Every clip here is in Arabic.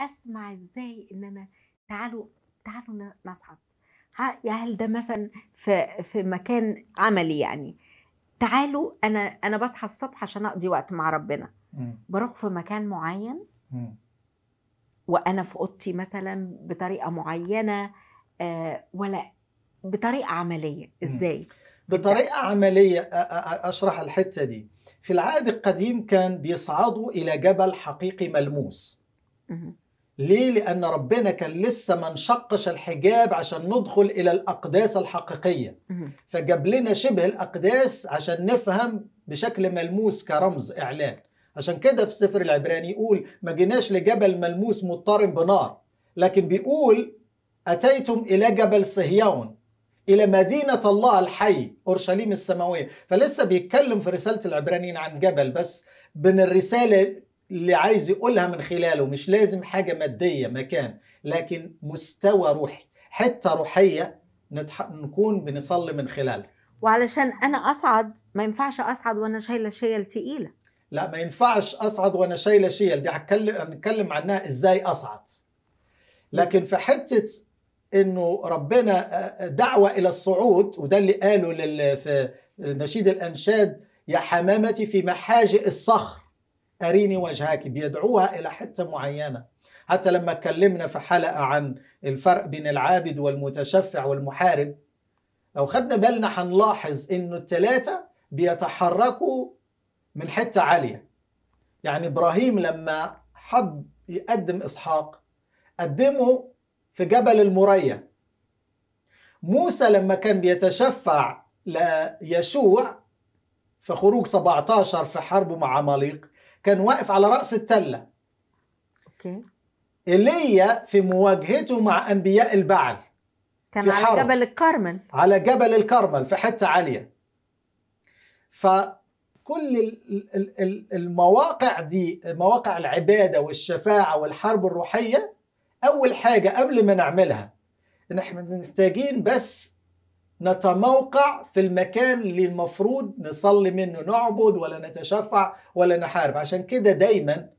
أسمع إزاي إن أنا تعالوا تعالوا نصعد. يا هل ده مثلا في في مكان عملي يعني؟ تعالوا أنا أنا بصحى الصبح عشان أقضي وقت مع ربنا. بروح في مكان معين. وأنا في أوضتي مثلا بطريقة معينة آه ولا بطريقة عملية. إزاي؟ بطريقة عملية أ- أ- أشرح الحتة دي. في العهد القديم كان بيصعدوا إلى جبل حقيقي ملموس. ليه؟ لأن ربنا كان لسه ما انشقش الحجاب عشان ندخل إلى الأقداس الحقيقية. فجاب لنا شبه الأقداس عشان نفهم بشكل ملموس كرمز إعلان عشان كده في سفر العبراني يقول ما جيناش لجبل ملموس مضطرم بنار لكن بيقول أتيتم إلى جبل صهيون إلى مدينة الله الحي أورشليم السماوية فلسه بيتكلم في رسالة العبرانيين عن جبل بس من الرسالة اللي عايز يقولها من خلاله مش لازم حاجة مادية مكان لكن مستوى روحي حتة روحية نتح... نكون بنصلي من خلالها. وعلشان أنا أصعد ما ينفعش أصعد وأنا شايلة شيل تقيلة. لا ما ينفعش أصعد وأنا شايلة شيل دي هتكلم هنتكلم عنها إزاي أصعد. لكن في حتة إنه ربنا دعوة إلى الصعود وده اللي قاله لل في نشيد الأنشاد يا حمامتي في محاجئ الصخر. أريني وجهك بيدعوها إلى حتة معينة. حتى لما اتكلمنا في حلقه عن الفرق بين العابد والمتشفع والمحارب لو خدنا بالنا هنلاحظ إنه الثلاثه بيتحركوا من حتة عالية. يعني إبراهيم لما حب يقدم إسحاق قدمه في جبل المريا. موسى لما كان بيتشفع ليشوع في خروج 17 في حربه مع عماليق كان واقف على رأس التلة. أوكي. إيليا في مواجهته مع أنبياء البعل. كان على حرب. جبل الكرمل. على جبل الكرمل في حتة عالية. فكل ال- ال- ال- المواقع دي مواقع العبادة والشفاعة والحرب الروحية أول حاجة قبل ما نعملها إن إحنا محتاجين بس نتموقع في المكان اللي المفروض نصلي منه نعبد ولا نتشفع ولا نحارب. عشان كده دايما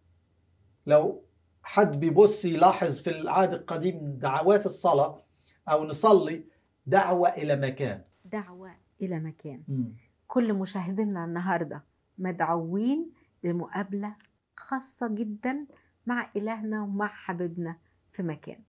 لو حد بيبص يلاحظ في العهد القديم دعوات الصلاة أو نصلي دعوة إلى مكان. دعوة إلى مكان. كل مشاهدينا النهارده مدعوين لمقابلة خاصة جدا مع إلهنا ومع حبيبنا في مكان.